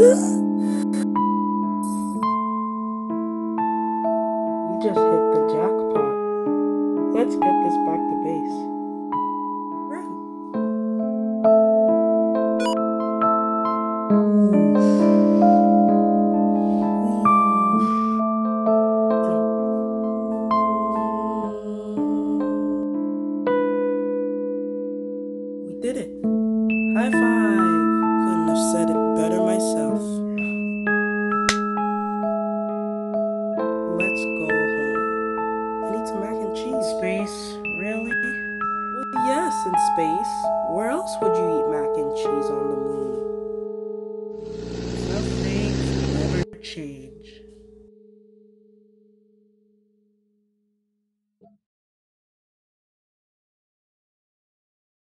We just hit the jackpot. Let's get this back to base. We did it. High five. Couldn't have said it better myself. Let's go home. I need some mac and cheese. Space? Really? Well, yes, in space. Where else would you eat mac and cheese on the moon? Change.